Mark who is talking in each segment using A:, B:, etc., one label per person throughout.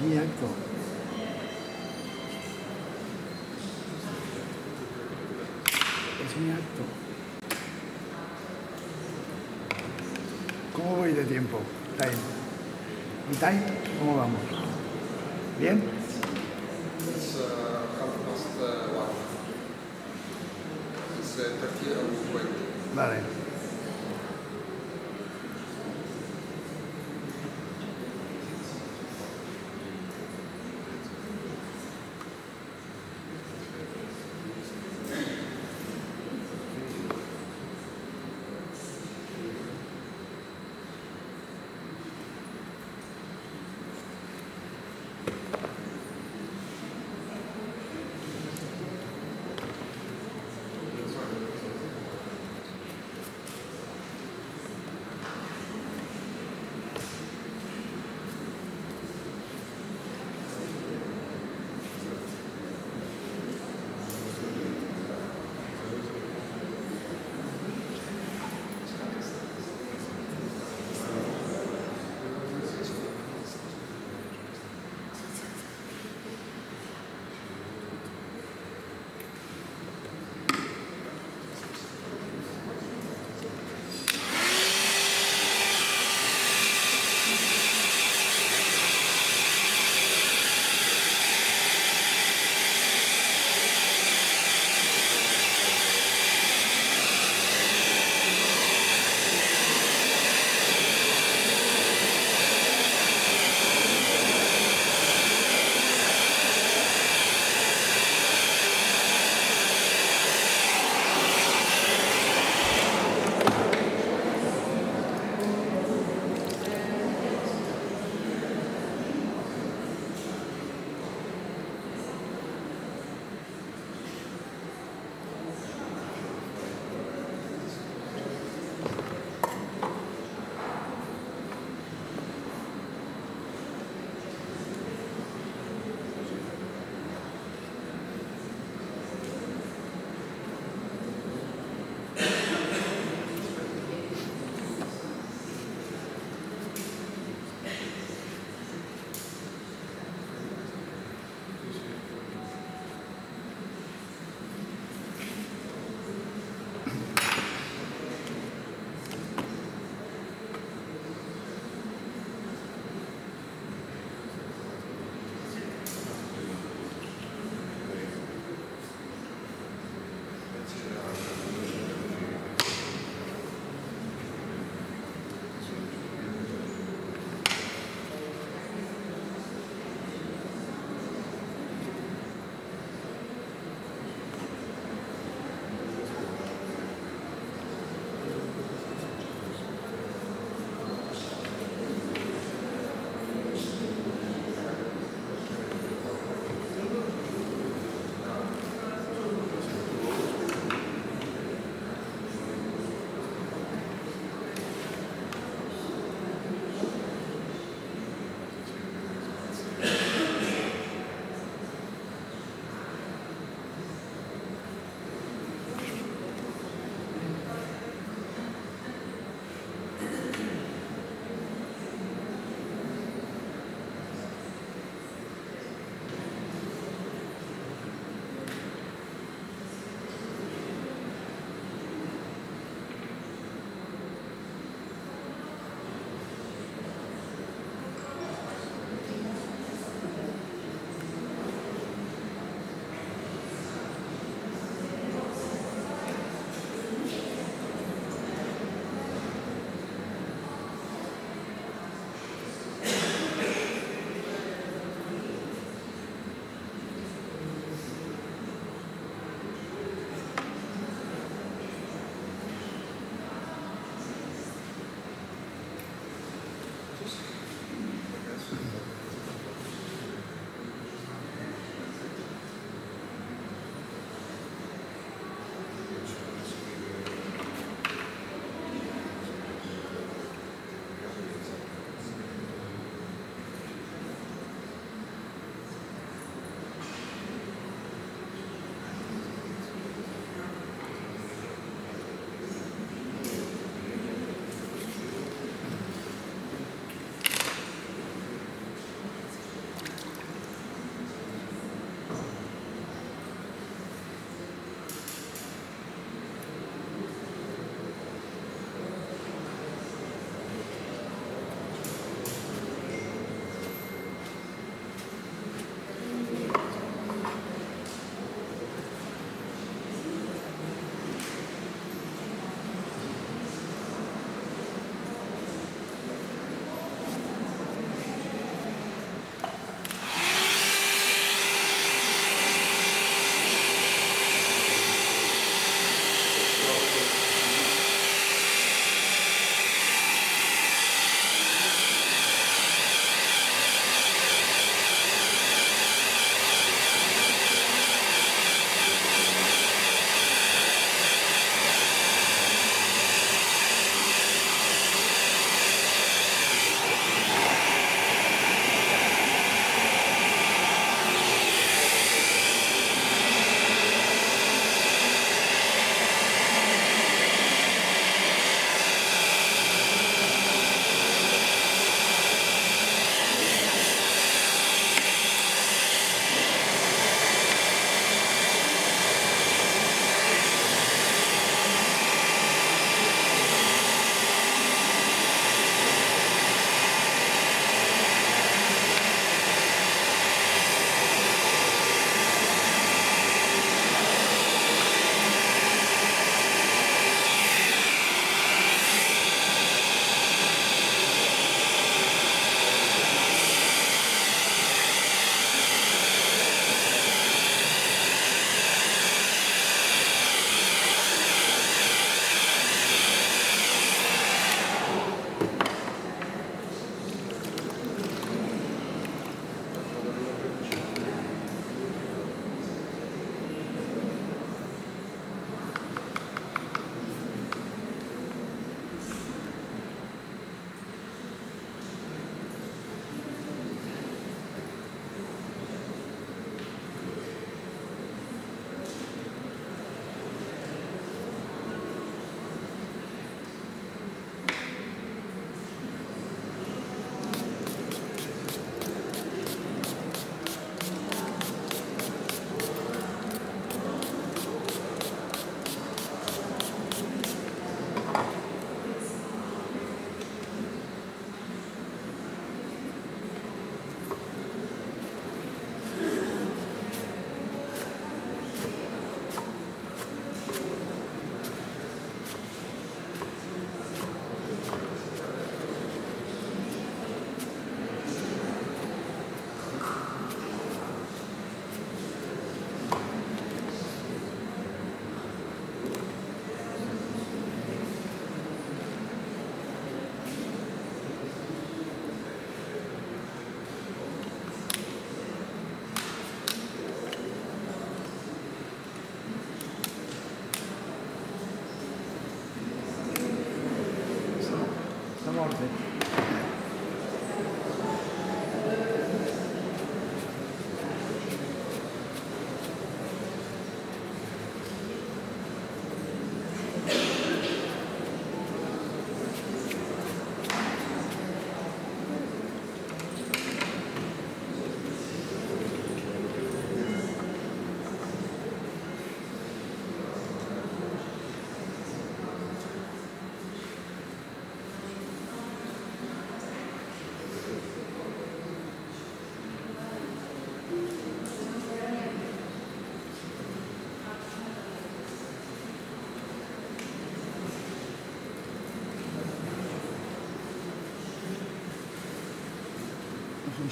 A: es, mi acto. Es mi acto. ¿Cómo voy de tiempo? Time. ¿Y time? ¿Cómo vamos? ¿Bien?
B: It's uh, half past one. It's 30 or 20.
A: Vale.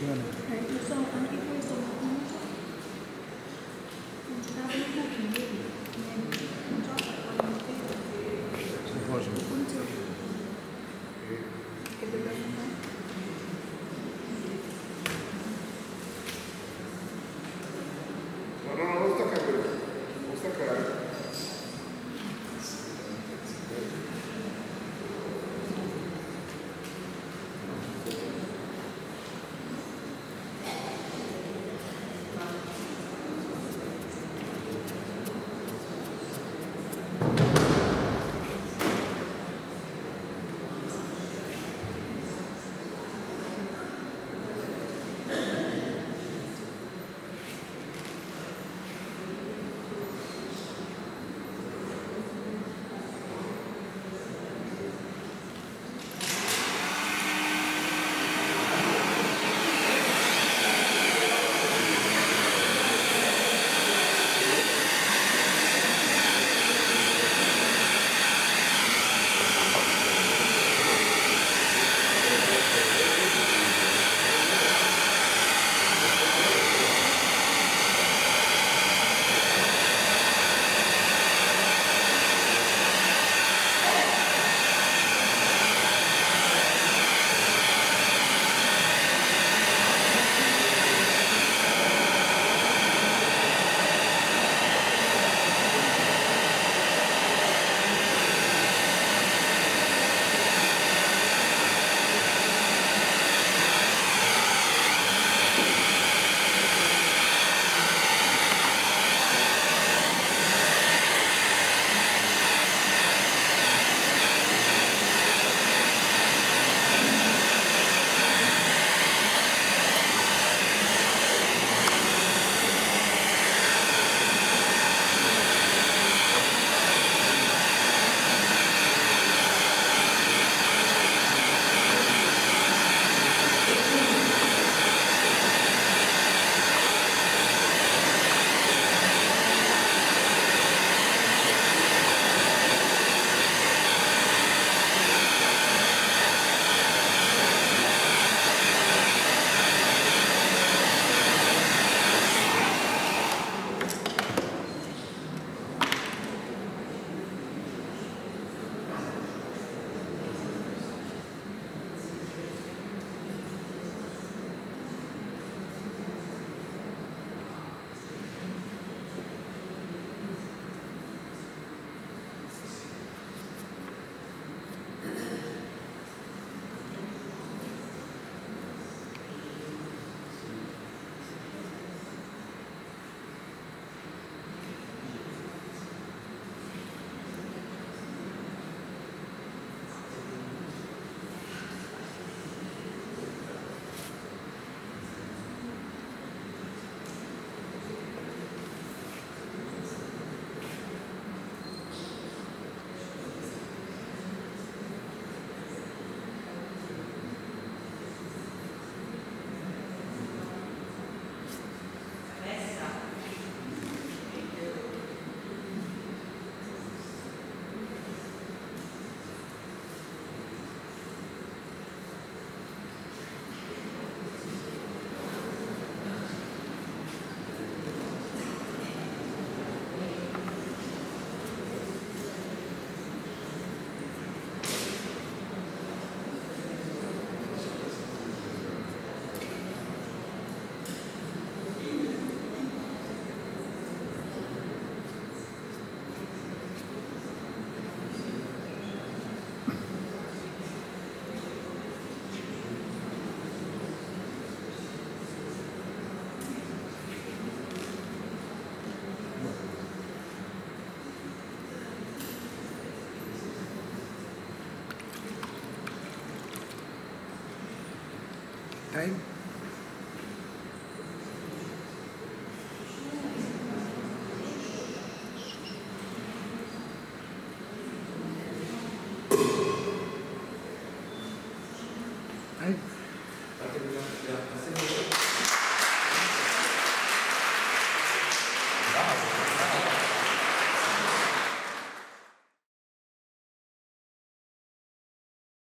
A: Thank
C: you so